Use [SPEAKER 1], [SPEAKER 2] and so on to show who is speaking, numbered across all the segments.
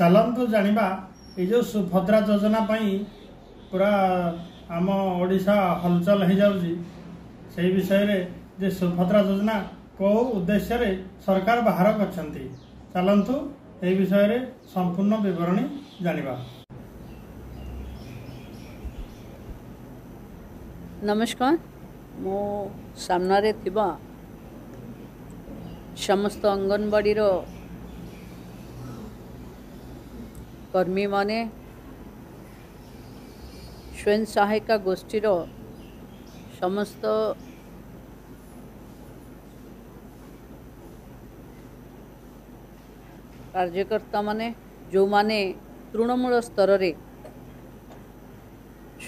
[SPEAKER 1] ଚାଲନ୍ତୁ ଜାଣିବା ଏଇ ଯେଉଁ ସୁଭଦ୍ରା ଯୋଜନା ପାଇଁ ପୁରା ଆମ ଓଡ଼ିଶା ହଲଚଲ ହେଇଯାଉଛି ସେହି ବିଷୟରେ ଯେ ସୁଭଦ୍ରା ଯୋଜନା କେଉଁ ଉଦ୍ଦେଶ୍ୟରେ ସରକାର ବାହାର କରିଛନ୍ତି ଚାଲନ୍ତୁ ଏହି ବିଷୟରେ ସମ୍ପୂର୍ଣ୍ଣ ବିବରଣୀ ଜାଣିବା
[SPEAKER 2] ନମସ୍କାର ମୁଁ ସାମ୍ନାରେ ଥିବା ସମସ୍ତ ଅଙ୍ଗନବାଡ଼ିର कर्मी मैने स्वयं सहायिका गोष्ठी समस्त कार्यकर्ता मैंने जो मैंने तृणमूल स्तर रे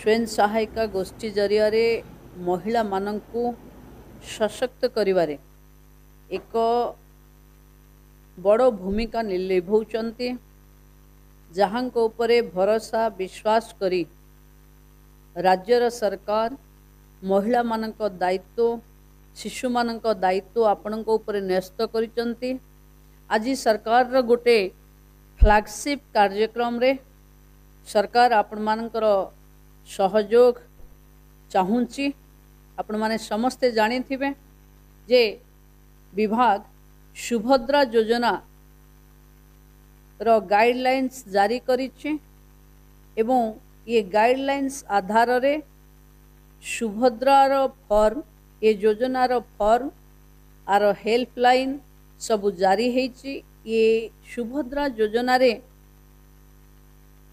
[SPEAKER 2] स्वयं सहायिका गोष्ठी जरिया रे महिला मान सशक्त कर एक बड़ भूमिका निर्भव जहाँ भरोसा विश्वास करी राज्यर सरकार महिला मान दायित्व शिशु मान दायित्व आपण न्यस्त कर आज सरकार गोटे फ्लैगसीप कार्यक्रम रे सरकार आपण मानकर सहयोग चाहूँगी आपण मैंने समस्ते जाथे जे विभाग सुभद्रा योजना ର ଗାଇଡ଼ଲାଇନ୍ସ ଜାରି କରିଛେ ଏବଂ ଏ ଗାଇଡ଼ଲାଇନ୍ସ ଆଧାରରେ ସୁଭଦ୍ରାର ଫର୍ମ ଏ ଯୋଜନାର ଫର୍ମ ଆର ହେଲ୍ପଲାଇନ୍ ସବୁ ଜାରି ହେଇଛି ଏ ସୁଭଦ୍ରା ଯୋଜନାରେ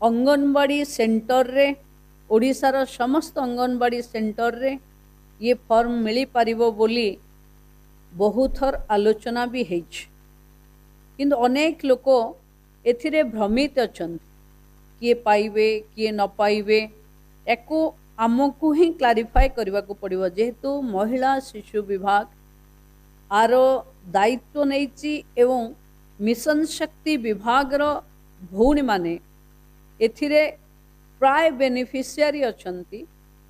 [SPEAKER 2] ଅଙ୍ଗନବାଡ଼ି ସେଣ୍ଟରରେ ଓଡ଼ିଶାର ସମସ୍ତ ଅଙ୍ଗନବାଡ଼ି ସେଣ୍ଟରରେ ଇଏ ଫର୍ମ ମିଳିପାରିବ ବୋଲି ବହୁଥର ଆଲୋଚନା ବି ହେଇଛି କିନ୍ତୁ ଅନେକ ଲୋକ ଏଥିରେ ଭ୍ରମିତ ଅଛନ୍ତି କିଏ ପାଇବେ କିଏ ନ ପାଇବେ ୟାକୁ ଆମକୁ ହିଁ କ୍ଲାରିଫାଏ କରିବାକୁ ପଡ଼ିବ ଯେହେତୁ ମହିଳା ଶିଶୁ ବିଭାଗ ଆର ଦାୟିତ୍ୱ ନେଇଛି ଏବଂ ମିଶନ ଶକ୍ତି ବିଭାଗର ଭଉଣୀମାନେ ଏଥିରେ ପ୍ରାୟ ବେନିଫିସିଆରୀ ଅଛନ୍ତି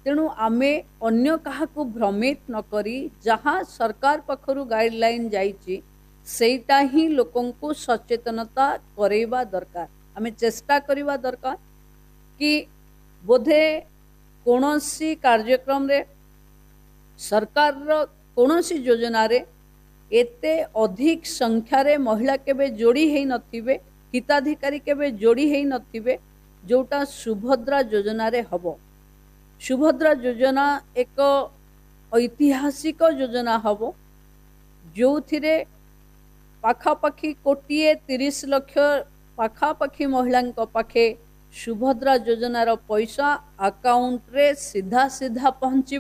[SPEAKER 2] ତେଣୁ ଆମେ ଅନ୍ୟ କାହାକୁ ଭ୍ରମିତ ନକରି ଯାହା ସରକାର ପାଖରୁ ଗାଇଡ଼ଲାଇନ୍ ଯାଇଛି ସେଇଟା ହିଁ ଲୋକଙ୍କୁ ସଚେତନତା କରେଇବା ଦରକାର ଆମେ ଚେଷ୍ଟା କରିବା ଦରକାର କି ବୋଧେ କୌଣସି କାର୍ଯ୍ୟକ୍ରମରେ ସରକାରର କୌଣସି ଯୋଜନାରେ ଏତେ ଅଧିକ ସଂଖ୍ୟାରେ ମହିଳା କେବେ ଯୋଡ଼ି ହୋଇନଥିବେ ହିତାଧିକାରୀ କେବେ ଯୋଡ଼ି ହୋଇନଥିବେ ଯେଉଁଟା ସୁଭଦ୍ରା ଯୋଜନାରେ ହେବ ସୁଭଦ୍ରା ଯୋଜନା ଏକ ଐତିହାସିକ ଯୋଜନା ହେବ ଯେଉଁଥିରେ पखापाखी कोटीए तीस लक्ष पखापाखी महिला पाखे सुभद्रा योजनार पैसा आकाउंट्रे सीधा सीधा पहुँच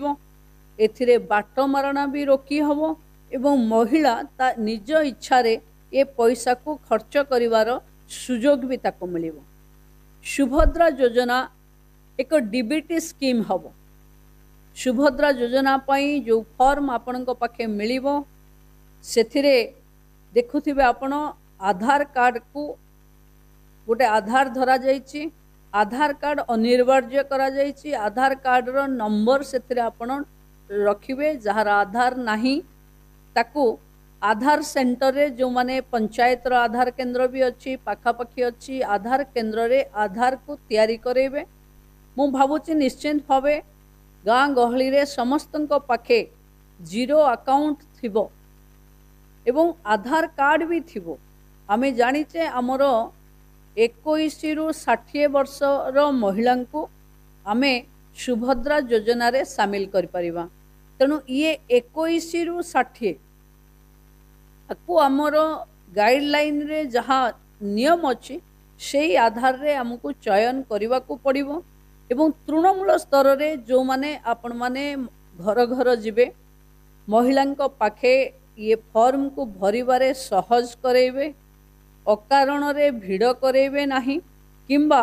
[SPEAKER 2] एट मारणा भी रोक हम एवं महिला ता निज इच्छा रे ये पैसा को खर्च कर सुजोग भी ताको मिल सुभद्रा योजना एक डीबीटी स्कीम हम सुभद्रा योजना पर जो फर्म आपण मिले देखु आपण आधार कार्ड को गोटे आधार धर जा आधार कार्ड अनिवार्य कर आधार कार्ड रो नंबर से रखिए जार आधार नहीं आधार सेंटर रे जो माने पंचायत रो आधार केंद्र भी अच्छी पखापाखी अच्छी आधार केंद्र रे आधार को तैयारी करेंगे मुझुची निश्चिंत भावे गाँ गहली समस्त पाखे जीरो आकाउंट थिबो ଏବଂ ଆଧାର କାର୍ଡ଼ ବି ଥିବ ଆମେ ଜାଣିଛେ ଆମର ଏକୋଇଶରୁ ଷାଠିଏ ବର୍ଷର ମହିଳାଙ୍କୁ ଆମେ ସୁଭଦ୍ରା ଯୋଜନାରେ ସାମିଲ କରିପାରିବା ତେଣୁ ଇଏ ଏକୋଇଶରୁ ଷାଠିଏ ଆକୁ ଆମର ଗାଇଡ଼ଲାଇନ୍ରେ ଯାହା ନିୟମ ଅଛି ସେଇ ଆଧାରରେ ଆମକୁ ଚୟନ କରିବାକୁ ପଡ଼ିବ ଏବଂ ତୃଣମୂଳ ସ୍ତରରେ ଯେଉଁମାନେ ଆପଣମାନେ ଘର ଘର ଯିବେ ମହିଳାଙ୍କ ପାଖେ ଇଏ ଫର୍ମକୁ ଭରିବାରେ ସହଜ କରେଇବେ ଅକାରଣରେ ଭିଡ଼ କରେଇବେ ନାହିଁ କିମ୍ବା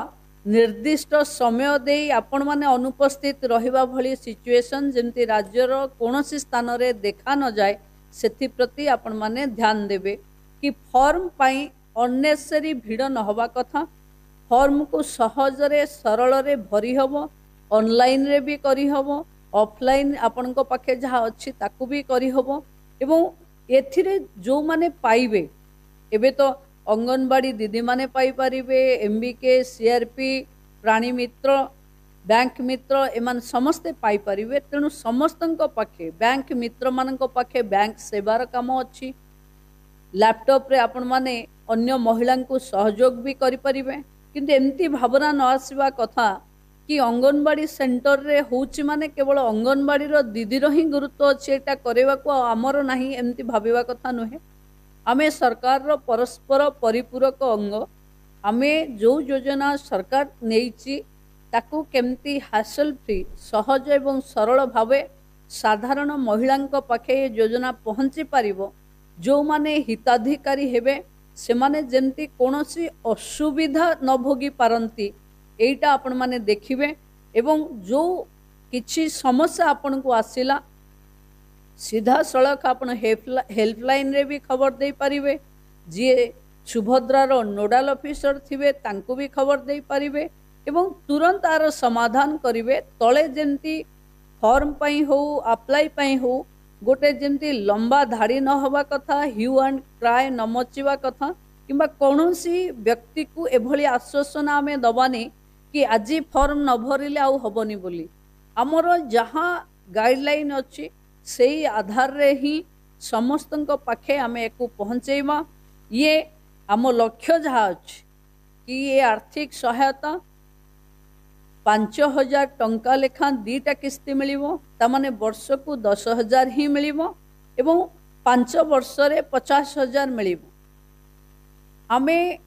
[SPEAKER 2] ନିର୍ଦ୍ଦିଷ୍ଟ ସମୟ ଦେଇ ଆପଣମାନେ ଅନୁପସ୍ଥିତ ରହିବା ଭଳି ସିଚୁଏସନ୍ ଯେମିତି ରାଜ୍ୟର କୌଣସି ସ୍ଥାନରେ ଦେଖା ନଯାଏ ସେଥିପ୍ରତି ଆପଣମାନେ ଧ୍ୟାନ ଦେବେ କି ଫର୍ମ ପାଇଁ ଅନ୍ନେସେରୀ ଭିଡ଼ ନ ହେବା କଥା ଫର୍ମକୁ ସହଜରେ ସରଳରେ ଭରି ହେବ ଅନଲାଇନ୍ରେ ବି କରିହେବ ଅଫଲାଇନ୍ ଆପଣଙ୍କ ପାଖେ ଯାହା ଅଛି ତାକୁ ବି କରିହେବ ଏବଂ ଏଥିରେ ଯେଉଁମାନେ ପାଇବେ ଏବେ ତ ଅଙ୍ଗନବାଡ଼ି ଦିଦିମାନେ ପାଇପାରିବେ M B K C R P Prani Mitra bank ମିତ୍ର ଏମାନେ ସମସ୍ତେ ପାଇପାରିବେ ତେଣୁ ସମସ୍ତଙ୍କ ପାଖେ ବ୍ୟାଙ୍କ ମିତ୍ରମାନଙ୍କ ପାଖେ ବ୍ୟାଙ୍କ ସେବାର କାମ ଅଛି ଲ୍ୟାପଟପ୍ରେ ଆପଣମାନେ ଅନ୍ୟ ମହିଳାଙ୍କୁ ସହଯୋଗ ବି କରିପାରିବେ କିନ୍ତୁ ଏମିତି ଭାବନା ନ ଆସିବା କଥା କି ଅଙ୍ଗନବାଡ଼ି ସେଣ୍ଟରରେ ହେଉଛି ମାନେ କେବଳ ଅଙ୍ଗନବାଡ଼ିର ଦିଦିର ହିଁ ଗୁରୁତ୍ୱ ଅଛି ଏଇଟା କରେଇବାକୁ ଆଉ ଆମର ନାହିଁ ଏମିତି ଭାବିବା କଥା ନୁହେଁ ଆମେ ସରକାରର ପରସ୍ପର ପରିପୂରକ ଅଙ୍ଗ ଆମେ ଯେଉଁ ଯୋଜନା ସରକାର ନେଇଛି ତାକୁ କେମିତି ହାସଲ ଫ୍ରି ସହଜ ଏବଂ ସରଳ ଭାବେ ସାଧାରଣ ମହିଳାଙ୍କ ପାଖେ ଏ ଯୋଜନା ପହଞ୍ଚି ପାରିବ ଯେଉଁମାନେ ହିତାଧିକାରୀ ହେବେ ସେମାନେ ଯେମିତି କୌଣସି ଅସୁବିଧା ନ ଭୋଗି ପାରନ୍ତି यहीटा आपण मैंने देखिए जो कि समस्या आपन को आसला सीधा सड़क आप हेल्पलाइन रे भी खबर दे पारे जी सुभद्रार नोडाल अफिसर थे भी खबर दे पारे एवं तुरंत आर समाधान करेंगे तले जमती फर्म पाई हो अप्लाई हो गोटे जमी लंबा धाड़ी न होगा कथा ह्यू एंड क्राए न मचवा कथा किंवा व्यक्ति को यह आश्वासना आम दबानी कि आज फर्म न भरले आउ बोली आमर जहाँ गाइडल अच्छी से आधार रे ही समस्त पाखे आम एक पहुँचवा ये आम लक्ष्य जहाँ अच्छे कि ये आर्थिक सहायता पांच हजार टंका लेखा दीटा किस्ती मिल मैंने वर्ष को दस हजार ही मिल पांच वर्ष रे पचास हजार मिल आमें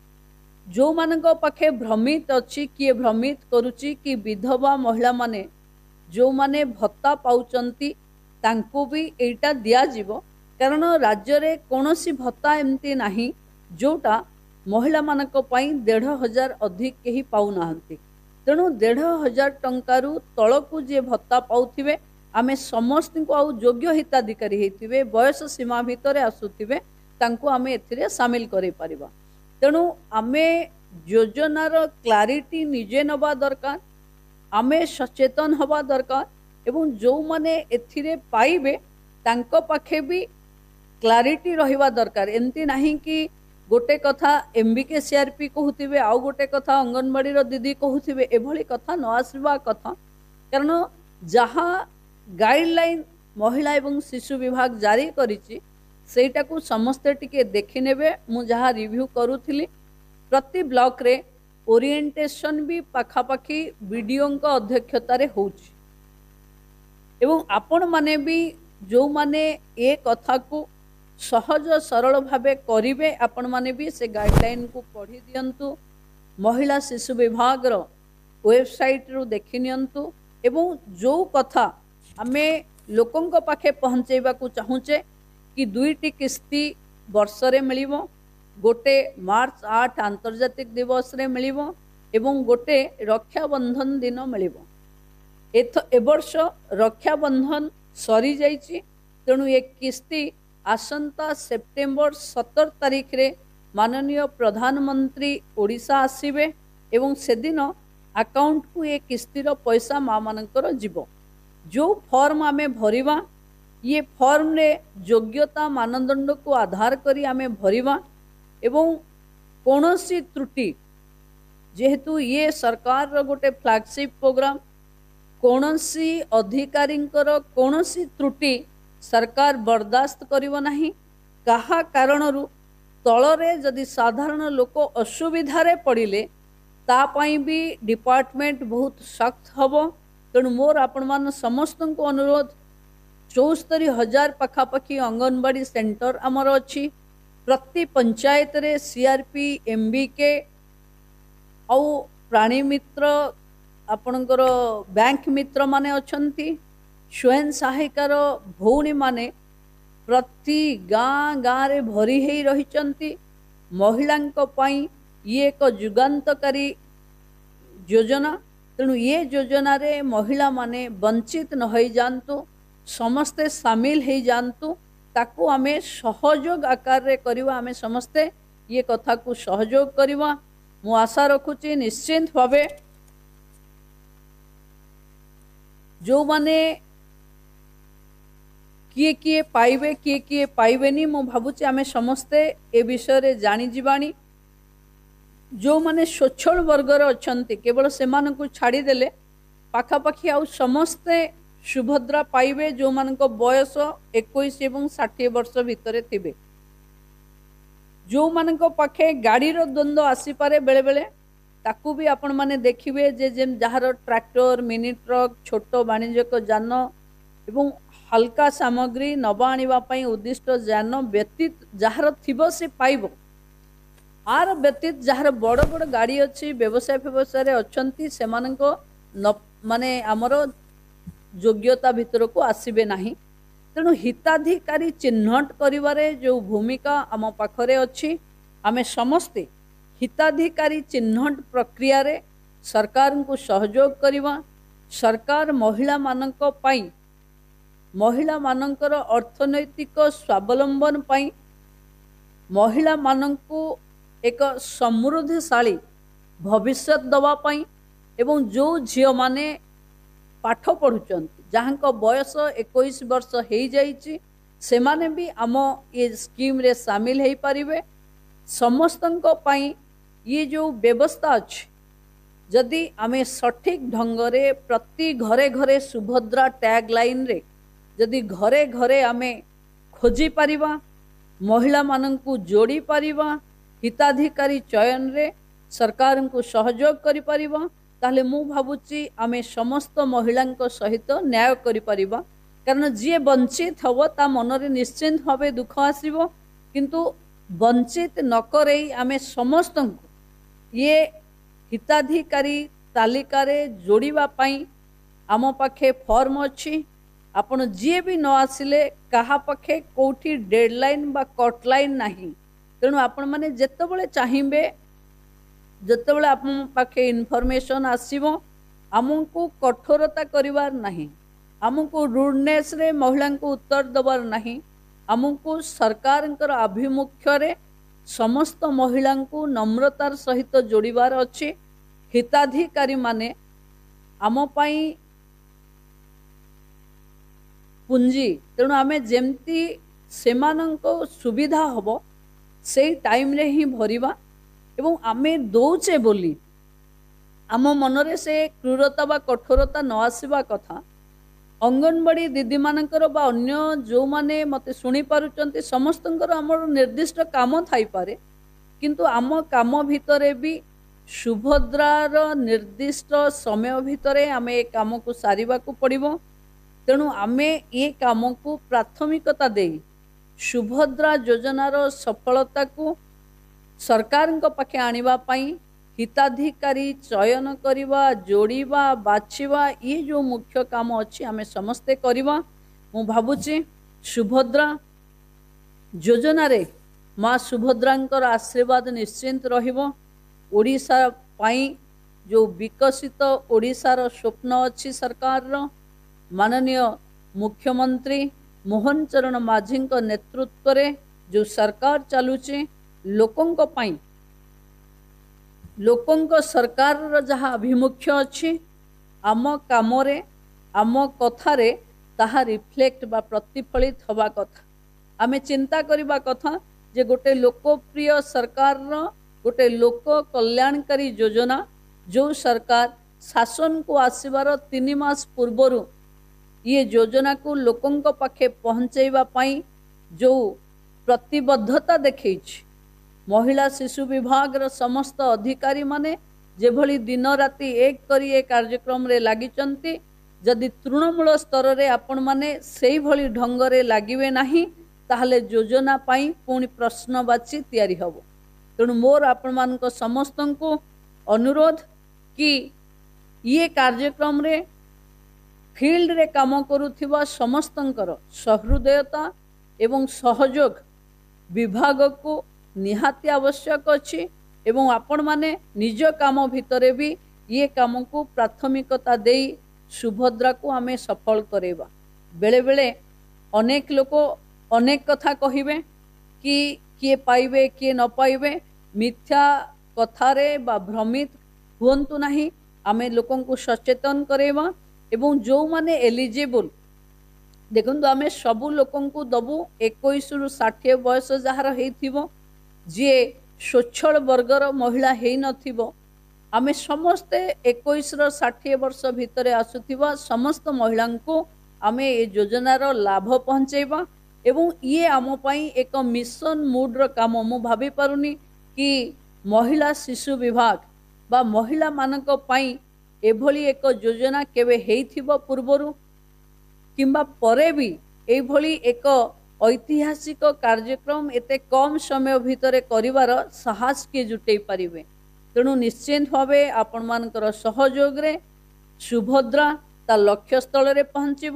[SPEAKER 2] जो मान पाखे भ्रमित अच्छी किए भ्रमित करुच्ची कि विधवा महिला मैंने जो मैंने भत्ता पाँची ता दिजा कारण राज्य में कौन सी भत्ता एमती ना जोटा महिला मानी देढ़ हजार अधिक कहीं पा ना तेणु देढ़ हजार टकरु तल को जी भत्ता पाथे आम समस्त आज योग्य हिताधिकारी होते बयस सीमा भितर आसुवे आम एमिल करपरिया ତେଣୁ ଆମେ ଯୋଜନାର କ୍ଲାରିଟି ନିଜେ ନେବା ଦରକାର ଆମେ ସଚେତନ ହେବା ଦରକାର ଏବଂ ଯେଉଁମାନେ ଏଥିରେ ପାଇବେ ତାଙ୍କ ପାଖେ ବି କ୍ଲାରିଟି ରହିବା ଦରକାର ଏମିତି ନାହିଁ କି ଗୋଟେ କଥା M B K C R P କହୁଥିବେ ଆଉ ଗୋଟେ କଥା ଅଙ୍ଗନବାଡ଼ିର ଦିଦି କହୁଥିବେ ଏଭଳି କଥା ନ ଆସିବା କଥା କାରଣ ଯାହା ଗାଇଡ଼ଲାଇନ୍ ମହିଳା ଏବଂ ଶିଶୁ ବିଭାଗ ଜାରି କରିଛି ସେଇଟାକୁ ସମସ୍ତେ ଟିକେ ଦେଖିନେବେ ମୁଁ ଯାହା ରିଭ୍ୟୁ କରୁଥିଲି ପ୍ରତି ବ୍ଲକରେ ଓରିଏଣ୍ଟେସନ୍ ବି ପାଖାପାଖି ବିଡ଼ିଓଙ୍କ ଅଧ୍ୟକ୍ଷତାରେ ହେଉଛି ଏବଂ ଆପଣମାନେ ବି ଯେଉଁମାନେ ଏ କଥାକୁ ସହଜ ସରଳ ଭାବେ କରିବେ ଆପଣମାନେ ବି ସେ ଗାଇଡ଼ଲାଇନ୍କୁ ପଢ଼ି ଦିଅନ୍ତୁ ମହିଳା ଶିଶୁ ବିଭାଗର ୱେବସାଇଟ୍ରୁ ଦେଖିନିଅନ୍ତୁ ଏବଂ ଯେଉଁ କଥା ଆମେ ଲୋକଙ୍କ ପାଖେ ପହଞ୍ଚାଇବାକୁ ଚାହୁଁଛେ କି ଦୁଇଟି କିସ୍ତି ବର୍ଷରେ ମିଳିବ ଗୋଟେ ମାର୍ଚ୍ଚ ଆଠ ଆନ୍ତର୍ଜାତିକ ଦିବସରେ ମିଳିବ ଏବଂ ଗୋଟେ ରକ୍ଷାବନ୍ଧନ ଦିନ ମିଳିବ ଏଥ ଏ ବର୍ଷ ରକ୍ଷାବନ୍ଧନ ସରିଯାଇଛି ତେଣୁ ଏ କିସ୍ତି ଆସନ୍ତା ସେପ୍ଟେମ୍ବର ସତର ତାରିଖରେ ମାନନୀୟ ପ୍ରଧାନମନ୍ତ୍ରୀ ଓଡ଼ିଶା ଆସିବେ ଏବଂ ସେଦିନ ଆକାଉଣ୍ଟକୁ ଏ କିସ୍ତିର ପଇସା ମାଆମାନଙ୍କର ଯିବ ଯେଉଁ ଫର୍ମ ଆମେ ଭରିବା ये फर्म योग्यता मानदंड को आधार करी आमे भरवा एवं कौन सी त्रुटि जेहेतु ये सरकार गोटे फ्लैगसीप प्रोग्राम कौन सी अधिकारी कौन सी त्रुटि सरकार बरदास्त करना कहा कारण तलरे जदि साधारण लोक असुविधे पड़े तापाई भी डिपार्टमेंट बहुत सख्त हम तेणु मोर आपण मान समस्त को अनुरोध चौस्तरी हजार पखापाखी अंगनवाड़ी सेंटर आमर अच्छी प्रति पंचायत रे सीआरपी एम बिके प्राणी मित्र आपणकर बैंक मित्र माने अच्छा स्वयं सहायिकार भौणी माने प्रति गाँ गाँ रे भरी ही रही महिला एक जुगातकारी योजना तेणु ये योजन महिला मैंने वंचित नई जातु समस्ते सामिल हो जातु ताकु आम सहयोग आकार रे करिवा आम समस्ते ये कथा को सहयोग करवा मु आशा रखुची निश्चिंत भावे जो मैंने किए किए पाइबे किए किए पाइबे मु भावुची आम समस्ते ए विषय जाणीजाणी जो मैंने स्वच्छल वर्गर अच्छा केवल से मानक छाड़ीदे पखापाखी आ समस्ते ସୁଭଦ୍ରା ପାଇବେ ଯେଉଁମାନଙ୍କ ବୟସ ଏକୋଇଶ ଏବଂ ଷାଠିଏ ବର୍ଷ ଭିତରେ ଥିବେ ଯେଉଁମାନଙ୍କ ପାଖେ ଗାଡ଼ିର ଦ୍ୱନ୍ଦ୍ୱ ଆସିପାରେ ବେଳେବେଳେ ତାକୁ ବି ଆପଣମାନେ ଦେଖିବେ ଯେ ଯେମିତି ଯାହାର ଟ୍ରାକ୍ଟର ମିନି ଟ୍ରକ୍ ଛୋଟ ବାଣିଜ୍ୟିକ ଯାନ ଏବଂ ହାଲକା ସାମଗ୍ରୀ ନେବା ଆଣିବା ପାଇଁ ଉଦ୍ଦିଷ୍ଟ ଯାନ ବ୍ୟତୀତ ଯାହାର ଥିବ ସେ ପାଇବ ଆର ବ୍ୟତୀତ ଯାହାର ବଡ଼ ବଡ଼ ଗାଡ଼ି ଅଛି ବ୍ୟବସାୟ ବ୍ୟବସାୟରେ ଅଛନ୍ତି ସେମାନଙ୍କ ମାନେ ଆମର ଯୋଗ୍ୟତା ଭିତରକୁ ଆସିବେ ନାହିଁ ତେଣୁ ହିତାଧିକାରୀ ଚିହ୍ନଟ କରିବାରେ ଯେଉଁ ଭୂମିକା ଆମ ପାଖରେ ଅଛି ଆମେ ସମସ୍ତେ ହିତାଧିକାରୀ ଚିହ୍ନଟ ପ୍ରକ୍ରିୟାରେ ସରକାରଙ୍କୁ ସହଯୋଗ କରିବା ସରକାର ମହିଳାମାନଙ୍କ ପାଇଁ ମହିଳାମାନଙ୍କର ଅର୍ଥନୈତିକ ସ୍ୱାବଲମ୍ବନ ପାଇଁ ମହିଳାମାନଙ୍କୁ ଏକ ସମୃଦ୍ଧିଶାଳୀ ଭବିଷ୍ୟତ ଦେବା ପାଇଁ ଏବଂ ଯେଉଁ ଝିଅମାନେ पाठ पढ़ुं जहाँ बयस एक बर्ष हो जाने भी आम ये स्कीम्रे सामिल हो पारे समस्त ये जो व्यवस्था अच्छे जदि आम सठिक ढंग से प्रति घरे घरे सुभद्रा टैग लाइन रे जदि घरे घरे आम खोजी पार महिला मान जोड़ी पार हिताधिकारी चयन रे सरकार को सहयोग कर ତାହେଲେ ମୁଁ ଭାବୁଛି ଆମେ ସମସ୍ତ ମହିଳାଙ୍କ ସହିତ ନ୍ୟାୟ କରିପାରିବା କାରଣ ଯିଏ ବଞ୍ଚିତ ହେବ ତା ମନରେ ନିଶ୍ଚିନ୍ତ ଭାବେ ଦୁଃଖ ଆସିବ କିନ୍ତୁ ବଞ୍ଚିତ ନ କରେଇ ଆମେ ସମସ୍ତଙ୍କୁ ଇଏ ହିତାଧିକାରୀ ତାଲିକାରେ ଯୋଡ଼ିବା ପାଇଁ ଆମ ପାଖେ ଫର୍ମ ଅଛି ଆପଣ ଯିଏ ବି ନ ଆସିଲେ କାହା ପାଖେ କେଉଁଠି ଡେଡ଼ଲାଇନ୍ ବା କଟଲାଇନ୍ ନାହିଁ ତେଣୁ ଆପଣମାନେ ଯେତେବେଳେ ଚାହିଁବେ ଯେତେବେଳେ ଆମ ପାଖେ ଇନଫର୍ମେସନ୍ ଆସିବ ଆମକୁ କଠୋରତା କରିବାର ନାହିଁ ଆମକୁ ରୁଡ଼ନେସ୍ରେ ମହିଳାଙ୍କୁ ଉତ୍ତର ଦେବାର ନାହିଁ ଆମକୁ ସରକାରଙ୍କର ଆଭିମୁଖ୍ୟରେ ସମସ୍ତ ମହିଳାଙ୍କୁ ନମ୍ରତାର ସହିତ ଯୋଡ଼ିବାର ଅଛି ହିତାଧିକାରୀମାନେ ଆମ ପାଇଁ ପୁଞ୍ଜି ତେଣୁ ଆମେ ଯେମିତି ସେମାନଙ୍କ ସୁବିଧା ହେବ ସେଇ ଟାଇମ୍ରେ ହିଁ ଭରିବା ଏବଂ ଆମେ ଦଉଛେ ବୋଲି ଆମ ମନରେ ସେ କ୍ରୂରତା ବା କଠୋରତା ନ ଆସିବା କଥା ଅଙ୍ଗନବାଡ଼ି ଦିଦିମାନଙ୍କର ବା ଅନ୍ୟ ଯେଉଁମାନେ ମୋତେ ଶୁଣିପାରୁଛନ୍ତି ସମସ୍ତଙ୍କର ଆମର ନିର୍ଦ୍ଦିଷ୍ଟ କାମ ଥାଇପାରେ କିନ୍ତୁ ଆମ କାମ ଭିତରେ ବି ସୁଭଦ୍ରାର ନିର୍ଦ୍ଦିଷ୍ଟ ସମୟ ଭିତରେ ଆମେ ଏ କାମକୁ ସାରିବାକୁ ପଡ଼ିବ ତେଣୁ ଆମେ ଏ କାମକୁ ପ୍ରାଥମିକତା ଦେଇ ସୁଭଦ୍ରା ଯୋଜନାର ସଫଳତାକୁ ସରକାରଙ୍କ ପାଖେ ଆଣିବା ପାଇଁ ହିତାଧିକାରୀ ଚୟନ କରିବା ଯୋଡ଼ିବା ବାଛିବା ଇଏ ଯେଉଁ ମୁଖ୍ୟ କାମ ଅଛି ଆମେ ସମସ୍ତେ କରିବା ମୁଁ ଭାବୁଛି ସୁଭଦ୍ରା ଯୋଜନାରେ ମା ସୁଭଦ୍ରାଙ୍କର ଆଶୀର୍ବାଦ ନିଶ୍ଚିନ୍ତ ରହିବ ଓଡ଼ିଶା ପାଇଁ ଯେଉଁ ବିକଶିତ ଓଡ଼ିଶାର ସ୍ୱପ୍ନ ଅଛି ସରକାରର ମାନନୀୟ ମୁଖ୍ୟମନ୍ତ୍ରୀ ମୋହନ ଚରଣ ମାଝୀଙ୍କ ନେତୃତ୍ୱରେ ଯେଉଁ ସରକାର ଚାଲୁଛି ଲୋକଙ୍କ ପାଇଁ ଲୋକଙ୍କ ସରକାରର ଯାହା ଆଭିମୁଖ୍ୟ ଅଛି ଆମ କାମରେ ଆମ କଥାରେ ତାହା ରିଫ୍ଲେକ୍ଟ ବା ପ୍ରତିଫଳିତ ହେବା କଥା ଆମେ ଚିନ୍ତା କରିବା କଥା ଯେ ଗୋଟେ ଲୋକପ୍ରିୟ ସରକାରର ଗୋଟେ ଲୋକ କଲ୍ୟାଣକାରୀ ଯୋଜନା ଯେଉଁ ସରକାର ଶାସନକୁ ଆସିବାର ତିନି ମାସ ପୂର୍ବରୁ ଇଏ ଯୋଜନାକୁ ଲୋକଙ୍କ ପାଖେ ପହଞ୍ଚାଇବା ପାଇଁ ଯେଉଁ ପ୍ରତିବଦ୍ଧତା ଦେଖେଇଛି ମହିଳା ଶିଶୁ ବିଭାଗର ସମସ୍ତ ଅଧିକାରୀମାନେ ଯେଭଳି ଦିନ ରାତି ଏକ କରି ଏ କାର୍ଯ୍ୟକ୍ରମରେ ଲାଗିଛନ୍ତି ଯଦି ତୃଣମୂଳ ସ୍ତରରେ ଆପଣମାନେ ସେଇଭଳି ଢଙ୍ଗରେ ଲାଗିବେ ନାହିଁ ତାହେଲେ ଯୋଜନା ପାଇଁ ପୁଣି ପ୍ରଶ୍ନବାଚୀ ତିଆରି ହେବ ତେଣୁ ମୋର ଆପଣମାନଙ୍କ ସମସ୍ତଙ୍କୁ ଅନୁରୋଧ କି ଇଏ କାର୍ଯ୍ୟକ୍ରମରେ ଫିଲ୍ଡରେ କାମ କରୁଥିବା ସମସ୍ତଙ୍କର ସହୃଦୟତା ଏବଂ ସହଯୋଗ ବିଭାଗକୁ निहाति आवश्यक अच्छी एवं आपण मैने निज कम भितर भी ये कम को प्राथमिकता दे सुभद्रा को आम सफल करवा बेले बेले अनेक लोक अनेक कथा कहे कि किए पाइबे किए न पाइबे मिथ्या कथार भ्रमित हूँ ना आम लोक सचेतन करवा एवं जो माने एलिजिबल देखु आम सब लोक दबू एक षाठ बयस जार हो ଯିଏ ସ୍ୱଚ୍ଛଳ ବର୍ଗର ମହିଳା ହେଇନଥିବ ଆମେ ସମସ୍ତେ ଏକୋଇଶର ଷାଠିଏ ବର୍ଷ ଭିତରେ ଆସୁଥିବା ସମସ୍ତ ମହିଳାଙ୍କୁ ଆମେ ଏ ଯୋଜନାର ଲାଭ ପହଞ୍ଚାଇବା ଏବଂ ଇଏ ଆମ ପାଇଁ ଏକ ମିଶନ ମୁଡ଼୍ର କାମ ମୁଁ ଭାବିପାରୁନି କି ମହିଳା ଶିଶୁ ବିଭାଗ ବା ମହିଳାମାନଙ୍କ ପାଇଁ ଏଭଳି ଏକ ଯୋଜନା କେବେ ହେଇଥିବ ପୂର୍ବରୁ କିମ୍ବା ପରେ ବି ଏଇଭଳି ଏକ ঐতিহাসিক কার্যক্রম এতে কম সময় ভিতরে করিবার সাহসকে জুটাই পারিবে তেণু নিশ্চিন্ত ভাবে ଆପଣମାନଙ୍କର ସହଯୋଗରେ ସୁଭଦ୍ରା ତା ଲକ୍ଷ୍ୟସ୍ଥଳରେ ପହଞ୍ଚିବ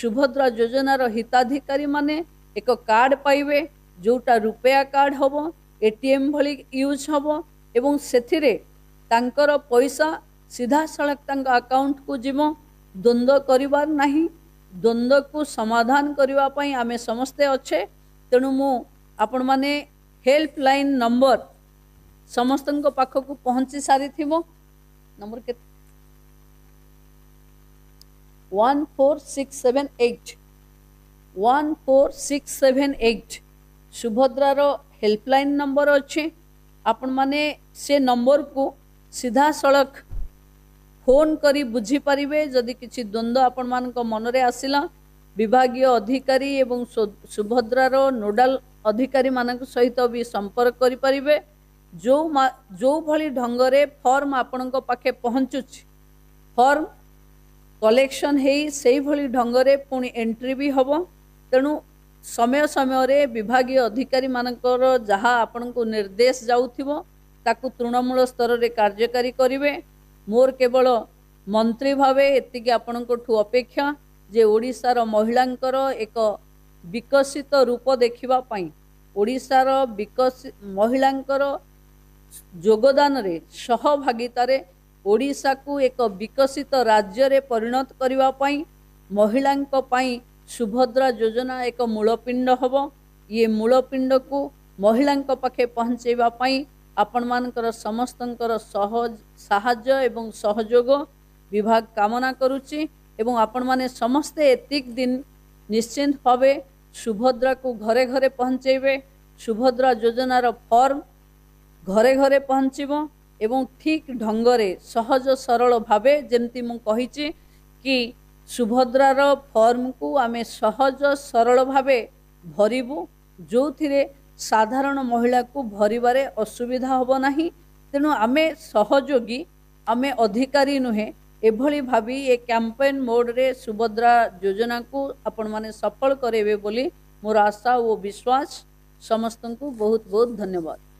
[SPEAKER 2] ସୁଭଦ୍ରା ଯୋଜନାର ହିତାଧିକାରୀମାନେ ଏକ କାର୍ଡ଼ ପାଇବେ ଯେଉଁଟା ରୁପେୟା କାର୍ଡ଼ ହେବ ଏ ଟି ଏମ୍ ଭଳି ୟୁଜ୍ ହେବ ଏବଂ ସେଥିରେ ତାଙ୍କର ପଇସା ସିଧାସଳଖ ତାଙ୍କ ଆକାଉଣ୍ଟକୁ ଯିବ ଦ୍ୱନ୍ଦ୍ୱ କରିବାର ନାହିଁ द्वंद को समाधान करने आम समस्ते अच्छे तेणु मु मैने हेल्पलाइन नंबर समस्त पाखक पहुँची सारी थी नंबर के one four six seven eight one four six seven eight सुभद्रार helpline number अच्छे आपण मैने नंबर को सीधा सड़क ଫୋନ୍ କରି ବୁଝିପାରିବେ ଯଦି କିଛି ଦ୍ୱନ୍ଦ୍ୱ ଆପଣମାନଙ୍କ ମନରେ ଆସିଲା ବିଭାଗୀୟ ଅଧିକାରୀ ଏବଂ ସୁଭଦ୍ରାର ନୋଡାଲ ଅଧିକାରୀମାନଙ୍କ ସହିତ ବି ସମ୍ପର୍କ କରିପାରିବେ ଯେଉଁ ଯେଉଁଭଳି ଢଙ୍ଗରେ ଫର୍ମ ଆପଣଙ୍କ ପାଖେ ପହଞ୍ଚୁଛି ଫର୍ମ କଲେକ୍ସନ୍ ହେଇ ସେଇଭଳି ଢଙ୍ଗରେ ପୁଣି ଏଣ୍ଟ୍ରି ବି ହେବ ତେଣୁ ସମୟ ସମୟରେ ବିଭାଗୀୟ ଅଧିକାରୀମାନଙ୍କର ଯାହା ଆପଣଙ୍କୁ ନିର୍ଦ୍ଦେଶ ଯାଉଥିବ ତାକୁ ତୃଣମୂଳ ସ୍ତରରେ କାର୍ଯ୍ୟକାରୀ କରିବେ ମୋର କେବଳ ମନ୍ତ୍ରୀ ଭାବେ ଏତିକି ଆପଣଙ୍କଠୁ ଅପେକ୍ଷା ଯେ ଓଡ଼ିଶାର ମହିଳାଙ୍କର ଏକ ବିକଶିତ ରୂପ ଦେଖିବା ପାଇଁ ଓଡ଼ିଶାର ବିକଶି ମହିଳାଙ୍କର ଯୋଗଦାନରେ ସହଭାଗିତାରେ ଓଡ଼ିଶାକୁ ଏକ ବିକଶିତ ରାଜ୍ୟରେ ପରିଣତ କରିବା ପାଇଁ ମହିଳାଙ୍କ ପାଇଁ ସୁଭଦ୍ରା ଯୋଜନା ଏକ ମୂଳପିଣ୍ଡ ହେବ ଇଏ ମୂଳପିଣ୍ଡକୁ ମହିଳାଙ୍କ ପାଖେ ପହଞ୍ଚାଇବା ପାଇଁ ଆପଣମାନଙ୍କର ସମସ୍ତଙ୍କର ସହଜ ସାହାଯ୍ୟ ଏବଂ ସହଯୋଗ ବିଭାଗ କାମନା କରୁଛି ଏବଂ ଆପଣମାନେ ସମସ୍ତେ ଏତିକି ଦିନ ନିଶ୍ଚିନ୍ତ ଭାବେ ସୁଭଦ୍ରାକୁ ଘରେ ଘରେ ପହଞ୍ଚାଇବେ ସୁଭଦ୍ରା ଯୋଜନାର ଫର୍ମ ଘରେ ଘରେ ପହଞ୍ଚିବ ଏବଂ ଠିକ୍ ଢଙ୍ଗରେ ସହଜ ସରଳ ଭାବେ ଯେମିତି ମୁଁ କହିଛି କି ସୁଭଦ୍ରାର ଫର୍ମକୁ ଆମେ ସହଜ ସରଳ ଭାବେ ଭରିବୁ ଯେଉଁଥିରେ साधारण महिला को भरवे असुविधा हम ना तेणु आम सहयोगी आम अधिकारी नुहे एभली भाव ये कैंपेन मोड्रे सुभद्रा योजना को आपण मैंने सफल करेंगे मोर आशा और विश्वास समस्त को बहुत बहुत धन्यवाद